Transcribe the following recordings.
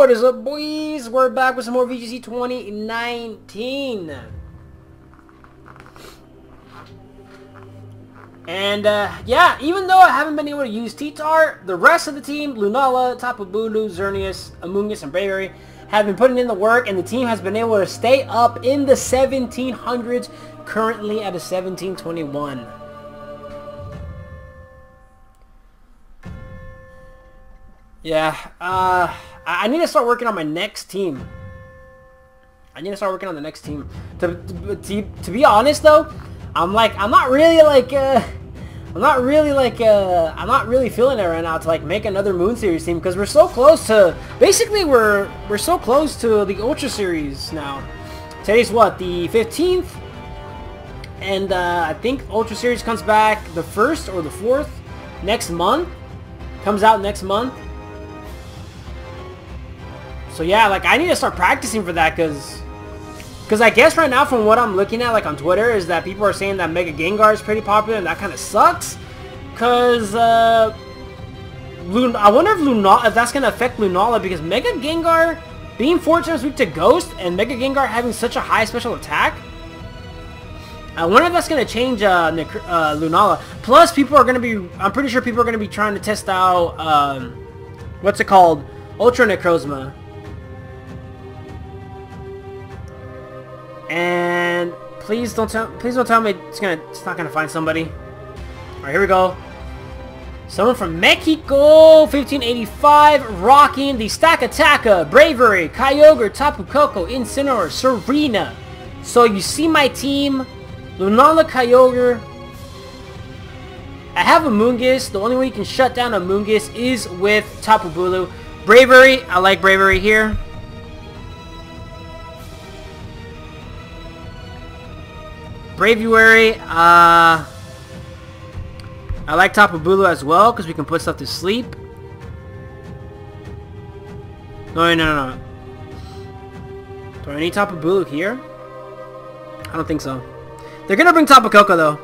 What is up, boys? We're back with some more VGC 2019. And, uh, yeah, even though I haven't been able to use T-Tar, the rest of the team, Lunala, Tapu Bulu, Xerneas, Amoonguss, and Braviary, have been putting in the work, and the team has been able to stay up in the 1700s, currently at a 1721. Yeah, uh, I need to start working on my next team. I need to start working on the next team. To, to, to, to be honest though, I'm like, I'm not really like, uh, I'm not really like, uh, I'm not really feeling it right now to like make another Moon Series team because we're so close to, basically we're, we're so close to the Ultra Series now. Today's what, the 15th? And uh, I think Ultra Series comes back the 1st or the 4th next month. Comes out next month. So yeah, like I need to start practicing for that because because I guess right now from what I'm looking at like on Twitter is that people are saying that Mega Gengar is pretty popular and that kind of sucks. Because uh, Lun I wonder if Lunala, if that's going to affect Lunala because Mega Gengar being 4 times weak to Ghost and Mega Gengar having such a high special attack. I wonder if that's going to change uh, uh, Lunala. Plus, people are going to be, I'm pretty sure people are going to be trying to test out, um, what's it called? Ultra Necrozma. And please don't tell please don't tell me it's gonna it's not gonna find somebody. Alright, here we go. Someone from Mexico, 1585, rocking the Stack Stakataka, Bravery, Kyogre, Tapu Koko, Incineroar, Serena. So you see my team, Lunala Kyogre. I have Amoonguss. The only way you can shut down Amoonguss is with Tapu Bulu. Braviary, I like Braviary here. Braviary, uh, I like Tapu Bulu as well because we can put stuff to sleep. No, no, no, no. Do I need Tapu Bulu here? I don't think so. They're gonna bring Tapu Koko though.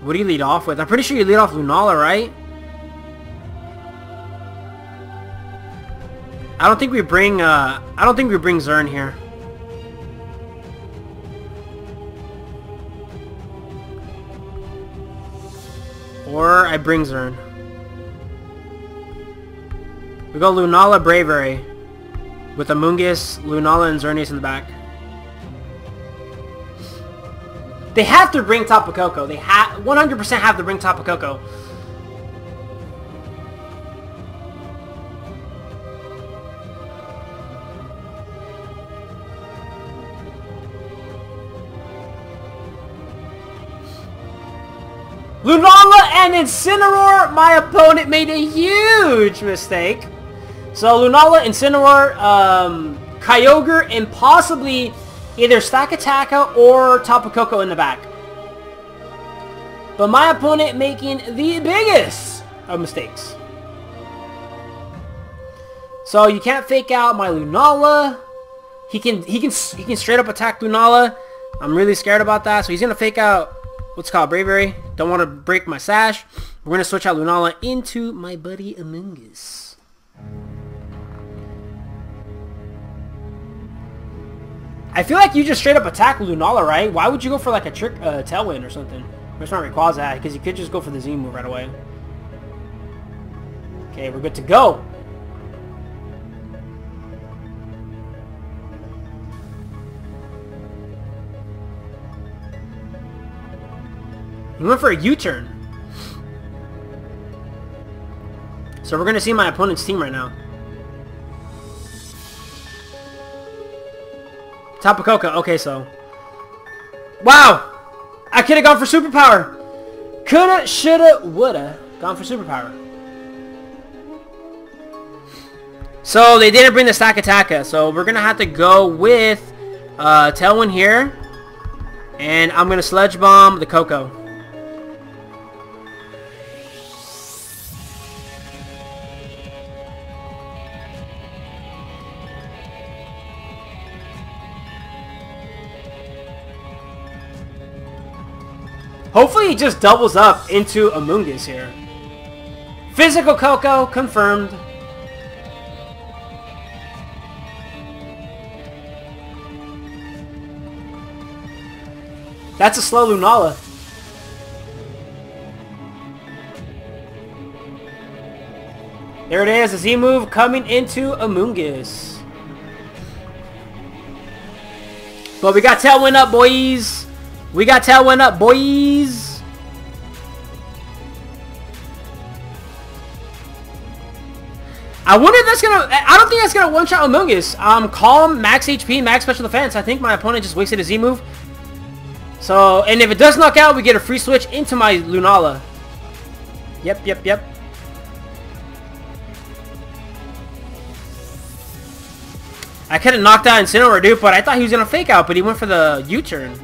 What do you lead off with? I'm pretty sure you lead off Lunala, right? I don't think we bring, uh, I don't think we bring Zern here. Or I bring Zern. We go Lunala Braviary. With Amoonguss, Lunala, and Xerneas in the back. They have to bring Tapu Koko. They have 100% have to bring Tapu Incineroar, my opponent made a huge mistake. So Lunala, Incineroar, um, Kyogre, and possibly either Stakataka or Tapu Koko in the back. But my opponent making the biggest of mistakes. So you can't fake out my Lunala. He can he can he can straight up attack Lunala. I'm really scared about that. So he's gonna fake out what's called Braviary. Don't want to break my sash. We're going to switch out Lunala into my buddy Amoonguss. I feel like you just straight up attack Lunala, right? Why would you go for like a trick uh, Tailwind or something? It's not Rayquaza, because you could just go for the Z move right away. Okay, we're good to go. He went for a U-turn. So we're going to see my opponent's team right now. Tapu Koko. Okay, so. Wow! I could have gone for superpower. Coulda, shoulda, woulda gone for superpower. So they didn't bring the Stakataka. So we're going to have to go with uh, Tailwind here. And I'm going to Sludge Bomb the Koko. Hopefully he just doubles up into Amoonguss here. Physical Koko confirmed. That's a slow Lunala. There it is, a Z move coming into Amoonguss. But we got Tailwind up, boys. We got Tailwind up, boys. I wonder if that's gonna. I don't think that's gonna one shot Amoonguss. Um, Calm, Max HP, Max Special Defense. I think my opponent just wasted a Z move. So, and if it does knock out, we get a free switch into my Lunala. Yep, yep, yep. I could have knocked out Incineroar, dude, but I thought he was going to fake out, but he went for the U-turn.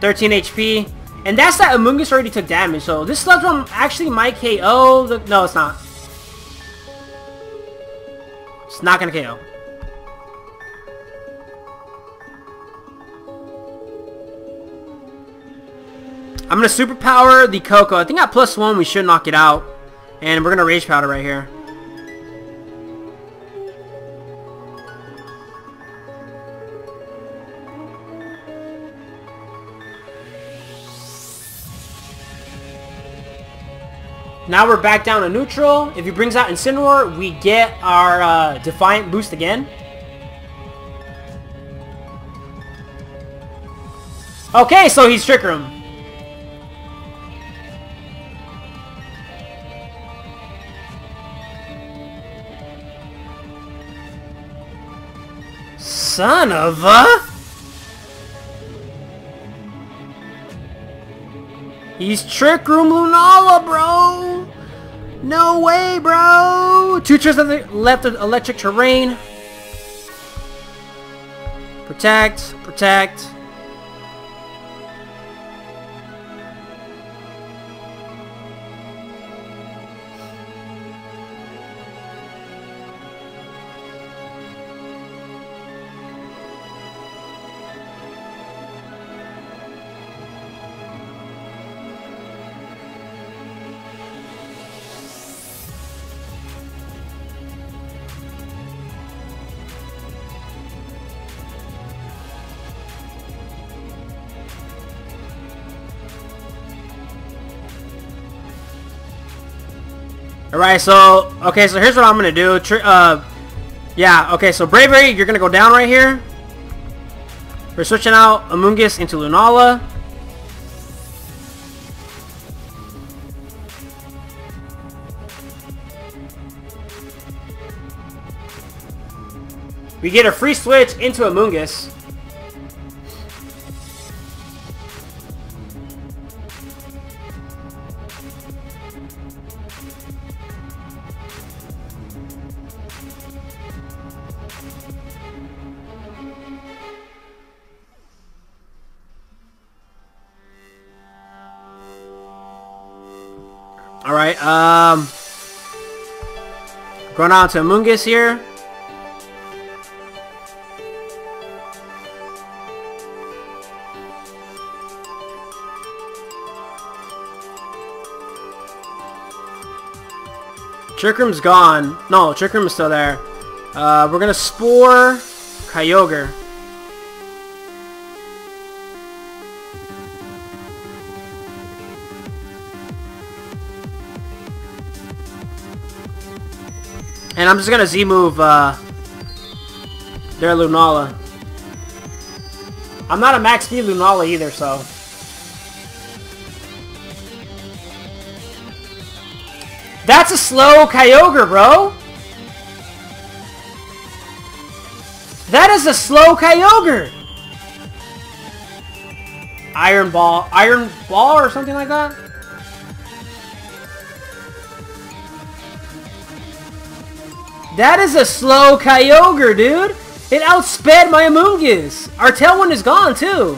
13 HP. And that's that Amoonguss already took damage, so this Sludge actually might KO. The, no, it's not. It's not to KO. I'm to superpower the Koko. I think at plus one we should knock it out. And we're to Rage Powder right here. Now we're back down to neutral. If he brings out Incineroar, we get our uh, Defiant boost again. Okay, so he's Trick Room. Son of a... He's Trick Room Lunala, bro! No way, bro! Two trips left of electric terrain. Protect, protect. Alright, so, okay, so here's what I'm to do. Tr uh, yeah, okay, so Braviary, you're to go down right here. We're switching out Amoonguss into Lunala. We get a free switch into Amoonguss. Alright, um... Going on to Mungus here. Trick Room's gone. No, Trick Room's still there. Uh, we're gonna Spore Kyogre. And I'm just gonna Z-move uh, their Lunala. I'm not a max speed Lunala either, so... That's a slow Kyogre, bro! That is a slow Kyogre! Iron Ball. Iron Ball or something like that? That is a slow Kyogre, dude! It outsped my Amoonguss! Our Tailwind is gone, too!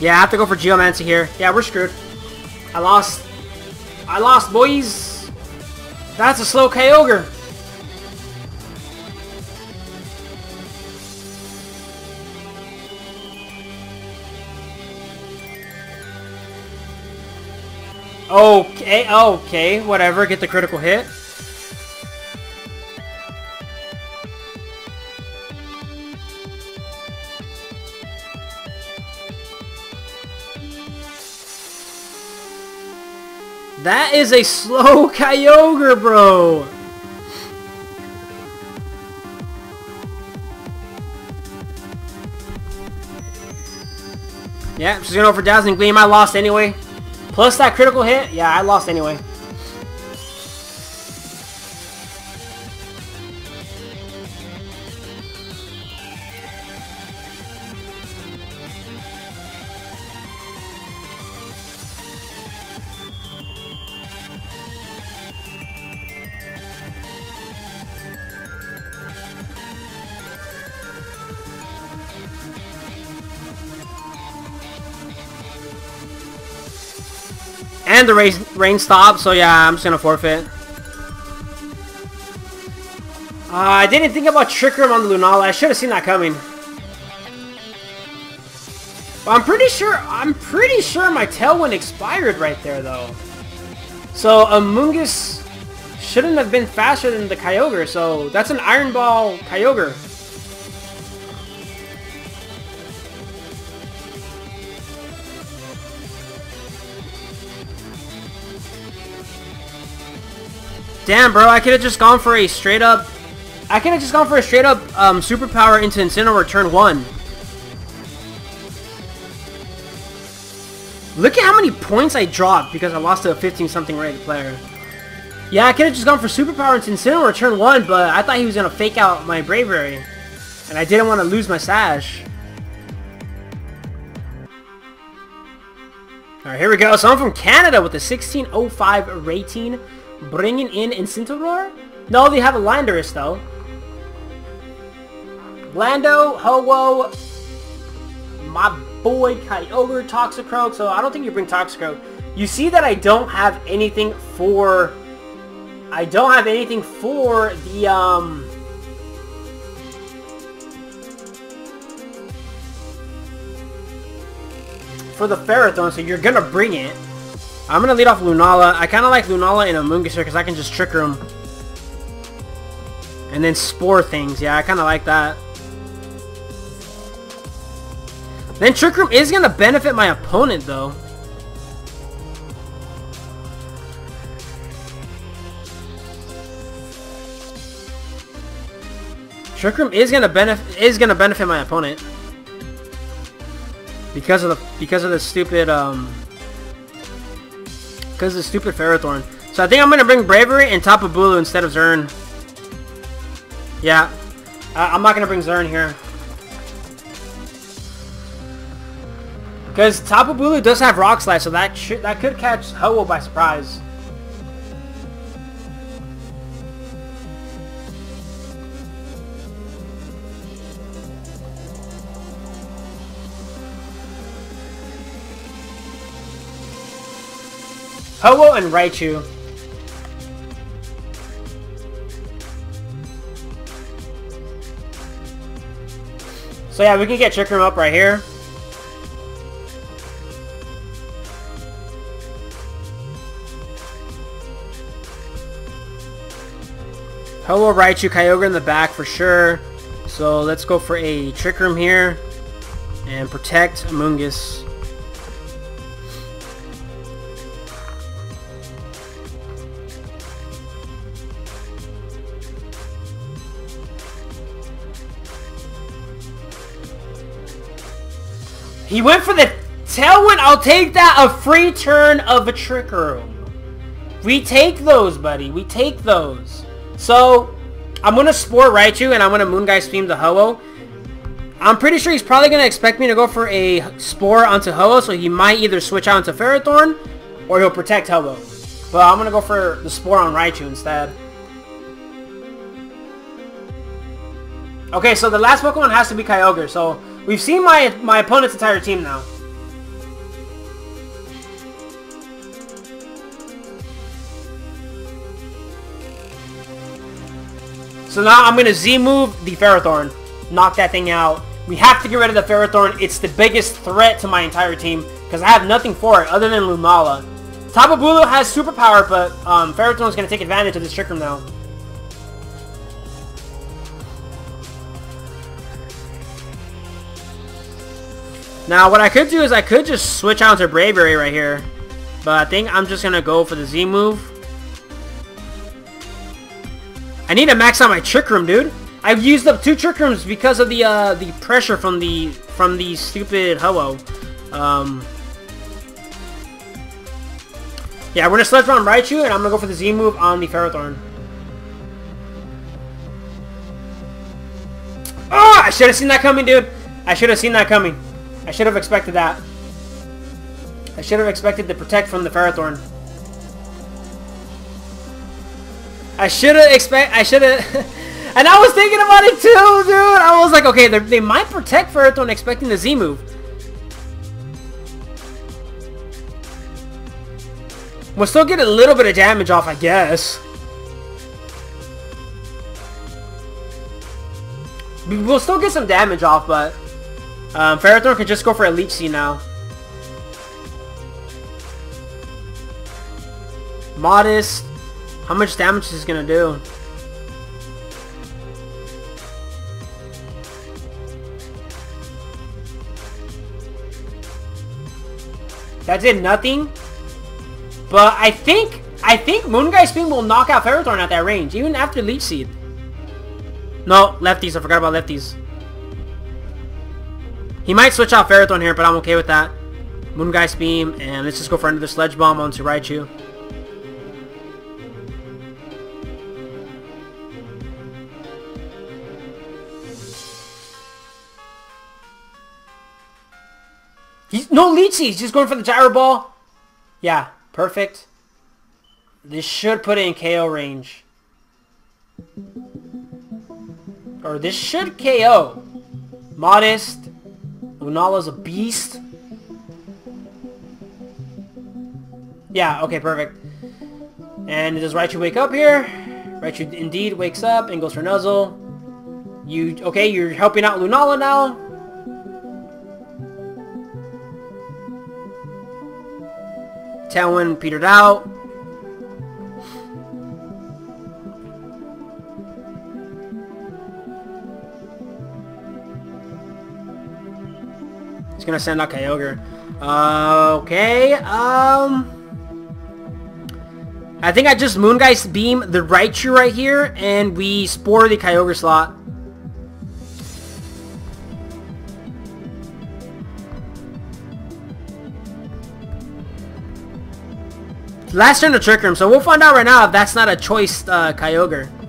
Yeah, I have to go for Geomancy here. Yeah, we're screwed. I lost. I lost, boys. That's a slow Kyogre. Okay, okay, whatever. Get the critical hit. Is a slow Kyogre, bro! Yeah, she's gonna go for Dazzling Gleam. I lost anyway. Plus that critical hit, yeah, I lost anyway. And the rain, rain stopped, so yeah, I'm just gonna forfeit. Uh, I didn't think about Trick Room on the Lunala. I should have seen that coming. But I'm pretty sure, I'm pretty sure my Tailwind expired right there, though. So, Amoonguss shouldn't have been faster than the Kyogre, so that's an Iron Ball Kyogre. Damn, bro, I could have just gone for a straight up... I could have just gone for a straight up um, superpower into Incineroar turn 1. Look at how many points I dropped because I lost to a 15-something rated player. Yeah, I could have just gone for superpower into Incineroar turn 1, but I thought he was going to fake out my Braviary. And I didn't want to lose my Sash. Alright, here we go. So I'm from Canada with a 1605 rating. Bringing in Incineroar? No, they have a Landorus though. Lando, Ho-Oh, my boy Kyogre, Toxicroak. So I don't think you bring Toxicroak. You see that I don't have anything for... I don't have anything for the, um... For the Ferrothorn, so you're gonna bring it. I'm gonna lead off Lunala. I kind of like Lunala in a Amoonguss because I can just Trick him. And then spore things. Yeah, I kind of like that. Then Trick Room is to benefit my opponent, though. Trick Room is to benefit is to benefit my opponent because of the because of the stupid um because of stupid Ferrothorn. So I think I'm going to bring Braviary and Tapu Bulu instead of Zern. Yeah. I'm not going to bring Zern here. Because Tapu Bulu does have Rock Slide, so that that could catch Ho-Oh by surprise. Ho-Oh and Raichu. So yeah, we can get Trick Room up right here. Ho-Oh, Raichu, Kyogre in the back for sure. So let's go for a Trick Room here. And protect Amoonguss. He went for the Tailwind. I'll take that. A free turn of a Trick Room. We take those, buddy. We take those. So, I'm going to Spore Raichu and I'm going to Moongeist Beam the Ho-Oh. I'm pretty sure he's probably going to expect me to go for a Spore onto Ho-Oh, so he might either switch out into Ferrothorn or he'll protect Ho-Oh. But I'm going to go for the Spore on Raichu instead. Okay, so the last Pokemon has to be Kyogre, so We've seen my my opponent's entire team now. So now I'm going to Z-move the Ferrothorn. Knock that thing out. We have to get rid of the Ferrothorn. It's the biggest threat to my entire team. Because I have nothing for it other than Lunala. Tapu has superpower, but um, Ferrothorn is going to take advantage of this Trick Room now. Now, what I could do is I could just switch out to Braviary right here. But I think I'm just going to go for the Z move. I need to max out my Trick Room, dude. I've used up two Trick Rooms because of the uh, the pressure from the from the stupid Ho-Oh. Um, yeah, we're going to Sludge Bomb Raichu, and I'm going to go for the Z move on the Ferrothorn. Oh, I should have seen that coming, dude. I should have seen that coming. I should have expected that. I should have expected to protect from the Ferrothorn. I should have expect. I should have. and I was thinking about it too, dude. I was like, okay, they might protect Ferrothorn expecting the Z move. We'll still get a little bit of damage off, I guess. We'll still get some damage off, but um, Ferrothorn can just go for a Leech Seed now. Modest. How much damage is this gonna do? That did nothing. But I think I think Moongeist Beam will knock out Ferrothorn at that range, even after Leech Seed. No, lefties. I forgot about lefties. He might switch out Ferrothorn here, but I'm okay with that. Moongeist Beam, and let's just go for another Sludge Bomb onto Raichu. He's no Leech He's just going for the Gyro Ball. Yeah, perfect. This should put it in KO range. Or this should KO. Modest. Lunala's a beast. Yeah, okay, perfect. And does Raichu wake up here? Raichu indeed wakes up and goes for Nuzzle. You, okay, you're helping out Lunala now. Tailwind petered out. He's gonna send out Kyogre. Uh, okay, um... I think I just Moon Moongeist Beam the Raichu right here, and we Spore the Kyogre slot. Last turn to Trick Room, so we'll find out right now if that's not a choice uh, Kyogre.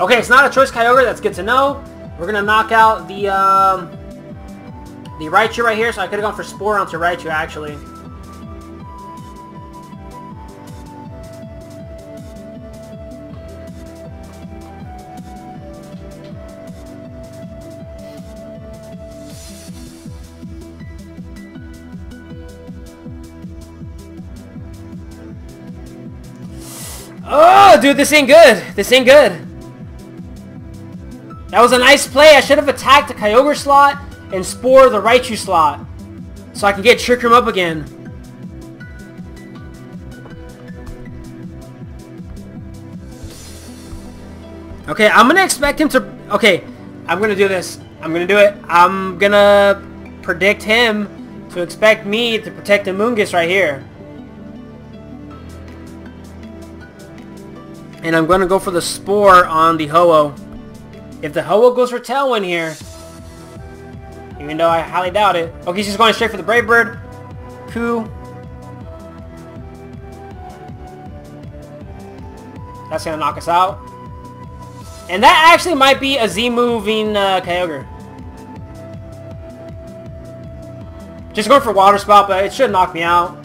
Okay, it's not a choice Kyogre. That's good to know. We're going to knock out the um, the Raichu right here. So I could have gone for Spore onto Raichu, actually. Oh, dude, this ain't good. This ain't good. That was a nice play. I should have attacked the Kyogre slot and Spore the Raichu slot. So I can get Trick Room up again. Okay, I'm going to expect him to... Okay, I'm going to do this. I'm going to do it. I'm going to predict him to expect me to protect the Moongus right here. And I'm going to go for the Spore on the Ho-Oh. If the Ho-Oh goes for Tailwind here, even though I highly doubt it. Okay, she's just going straight for the Brave Bird. Coup. That's going to knock us out. And that actually might be a Z-moving uh, Kyogre. Just going for Water Spout, but it should knock me out.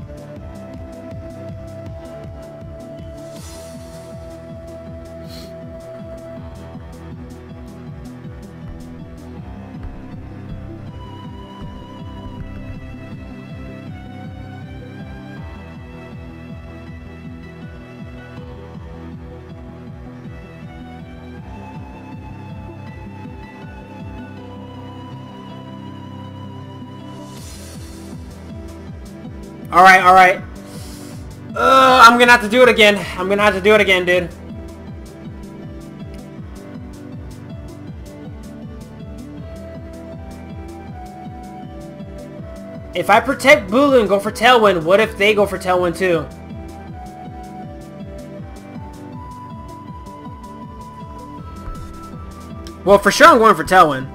Alright, alright. Uh, I'm gonna have to do it again. I'm gonna have to do it again, dude. If I protect Bulu and go for Tailwind, what if they go for Tailwind too? Well, for sure I'm going for Tailwind.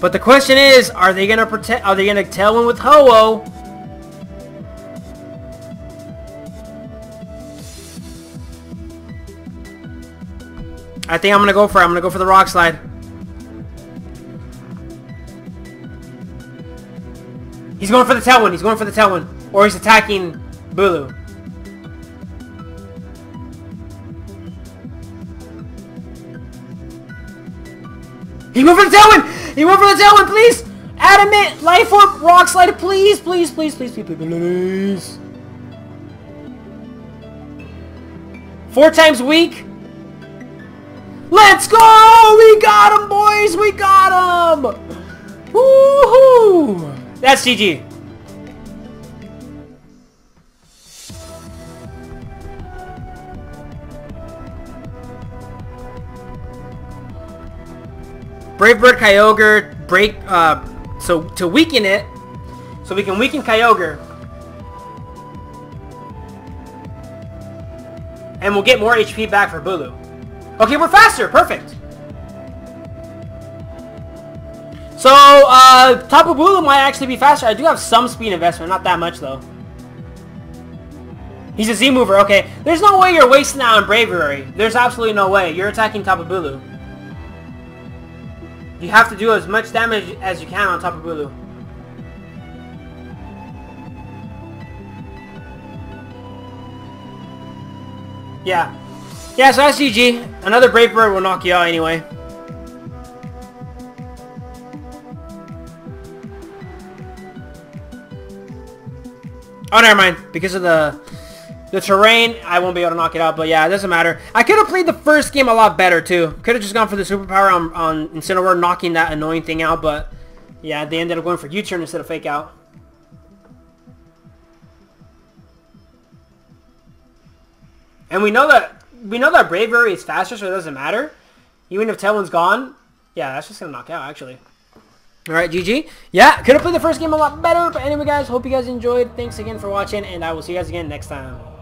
But the question is, are they gonna protect? Are they gonna Tailwind with Ho-Oh? I think I'm gonna go for it. I'm gonna go for the Rock Slide. He's going for the Tailwind. He's going for the Tailwind. Or he's attacking Bulu. He went for the Tailwind! He went for the Tailwind, please! Adamant! Life Orb! Rock Slide, please! Please, please, please, please, please, please. Four times weak. Let's go! We got him, boys! We got him! Woohoo! That's GG. Brave Bird Kyogre break uh so to weaken it so we can weaken Kyogre and we'll get more HP back for Bulu. Okay, we're faster. Perfect. So, uh, Tapu Bulu might actually be faster. I do have some speed investment, not that much though. He's a Z mover, okay. There's no way you're wasting that on Braviary. There's absolutely no way. You're attacking Tapu Bulu. You have to do as much damage as you can on Tapu Bulu. Yeah. Yeah, so that's GG. Another Brave Bird will knock you out anyway. Oh, never mind. Because of the the terrain, I won't be able to knock it out. But yeah, it doesn't matter. I could have played the first game a lot better too. Could have just gone for the superpower on, on Incineroar, knocking that annoying thing out. But yeah, they ended up going for U-turn instead of fake out. And we know that we know that Braviary is faster, so it doesn't matter. Even if Tailwind's gone, yeah, that's just gonna knock out actually. Alright, GG. Yeah, could have played the first game a lot better. But anyway, guys, hope you guys enjoyed. Thanks again for watching, and I will see you guys again next time.